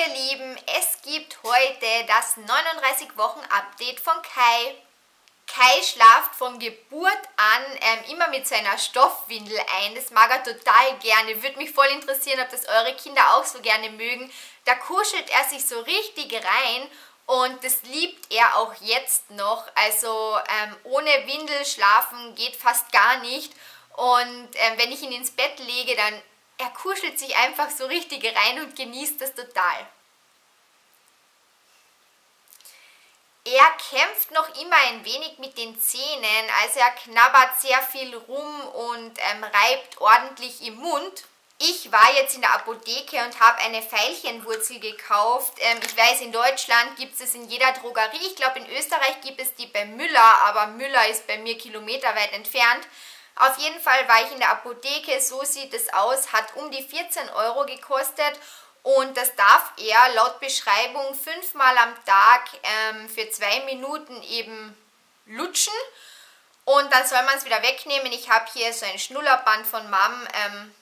ihr Lieben, es gibt heute das 39 Wochen Update von Kai. Kai schlaft von Geburt an ähm, immer mit seiner Stoffwindel ein. Das mag er total gerne. Würde mich voll interessieren, ob das eure Kinder auch so gerne mögen. Da kuschelt er sich so richtig rein und das liebt er auch jetzt noch. Also ähm, ohne Windel schlafen geht fast gar nicht. Und ähm, wenn ich ihn ins Bett lege, dann er kuschelt sich einfach so richtig rein und genießt das total. Er kämpft noch immer ein wenig mit den Zähnen, also er knabbert sehr viel rum und ähm, reibt ordentlich im Mund. Ich war jetzt in der Apotheke und habe eine Veilchenwurzel gekauft. Ähm, ich weiß, in Deutschland gibt es in jeder Drogerie. Ich glaube, in Österreich gibt es die bei Müller, aber Müller ist bei mir kilometerweit entfernt. Auf jeden Fall war ich in der Apotheke, so sieht es aus, hat um die 14 Euro gekostet und das darf er laut Beschreibung fünfmal am Tag ähm, für zwei Minuten eben lutschen und dann soll man es wieder wegnehmen. Ich habe hier so ein Schnullerband von Mom ähm,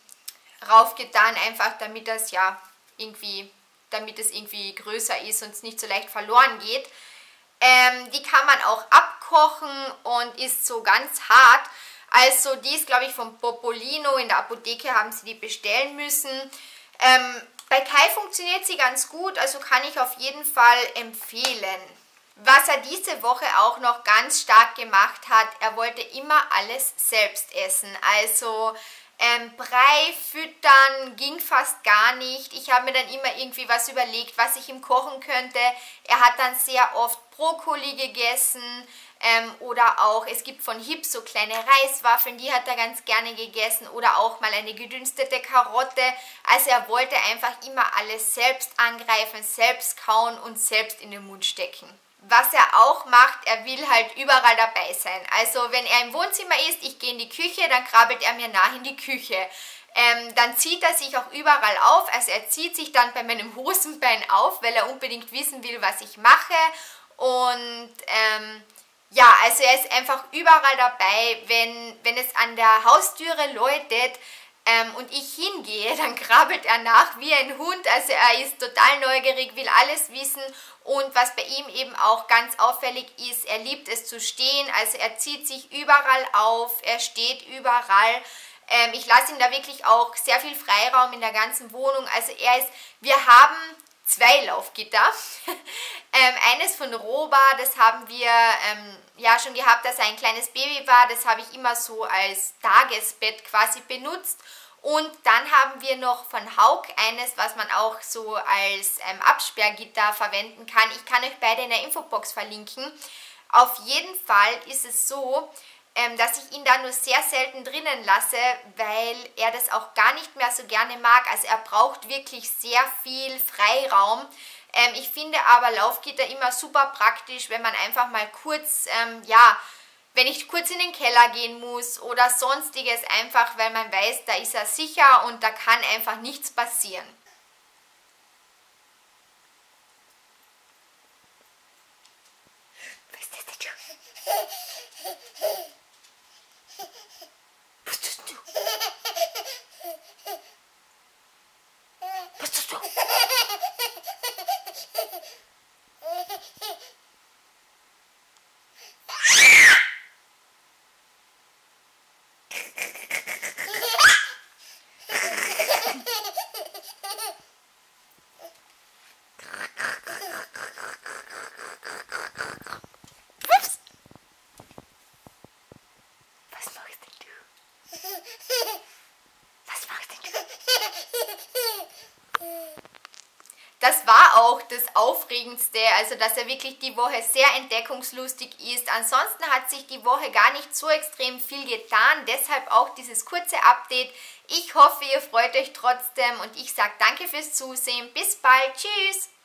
raufgetan, einfach damit das ja irgendwie, damit es irgendwie größer ist und es nicht so leicht verloren geht. Ähm, die kann man auch abkochen und ist so ganz hart. Also die ist, glaube ich, von Popolino. In der Apotheke haben sie die bestellen müssen. Ähm, bei Kai funktioniert sie ganz gut, also kann ich auf jeden Fall empfehlen. Was er diese Woche auch noch ganz stark gemacht hat, er wollte immer alles selbst essen. Also ähm, Brei füttern ging fast gar nicht. Ich habe mir dann immer irgendwie was überlegt, was ich ihm kochen könnte. Er hat dann sehr oft Brokkoli gegessen ähm, oder auch, es gibt von Hip so kleine Reiswaffeln, die hat er ganz gerne gegessen oder auch mal eine gedünstete Karotte. Also er wollte einfach immer alles selbst angreifen, selbst kauen und selbst in den Mund stecken was er auch macht, er will halt überall dabei sein. Also wenn er im Wohnzimmer ist, ich gehe in die Küche, dann krabbelt er mir nach in die Küche. Ähm, dann zieht er sich auch überall auf, also er zieht sich dann bei meinem Hosenbein auf, weil er unbedingt wissen will, was ich mache. Und ähm, ja, also er ist einfach überall dabei, wenn, wenn es an der Haustüre läutet, ähm, und ich hingehe, dann krabbelt er nach wie ein Hund. Also er ist total neugierig, will alles wissen. Und was bei ihm eben auch ganz auffällig ist, er liebt es zu stehen. Also er zieht sich überall auf, er steht überall. Ähm, ich lasse ihm da wirklich auch sehr viel Freiraum in der ganzen Wohnung. Also er ist, wir haben zwei Laufgitter. ähm, eines von Roba, das haben wir ähm, ja schon gehabt, dass er ein kleines Baby war. Das habe ich immer so als Tagesbett quasi benutzt. Und dann haben wir noch von Haug eines, was man auch so als ähm, Absperrgitter verwenden kann. Ich kann euch beide in der Infobox verlinken. Auf jeden Fall ist es so, dass ich ihn da nur sehr selten drinnen lasse, weil er das auch gar nicht mehr so gerne mag. Also er braucht wirklich sehr viel Freiraum. Ähm, ich finde aber Laufgitter immer super praktisch, wenn man einfach mal kurz, ähm, ja, wenn ich kurz in den Keller gehen muss oder sonstiges, einfach weil man weiß, da ist er sicher und da kann einfach nichts passieren. Was machst denn du? das war auch das Aufregendste, also dass er wirklich die Woche sehr entdeckungslustig ist. Ansonsten hat sich die Woche gar nicht so extrem viel getan, deshalb auch dieses kurze Update. Ich hoffe, ihr freut euch trotzdem und ich sage danke fürs Zusehen. Bis bald, tschüss!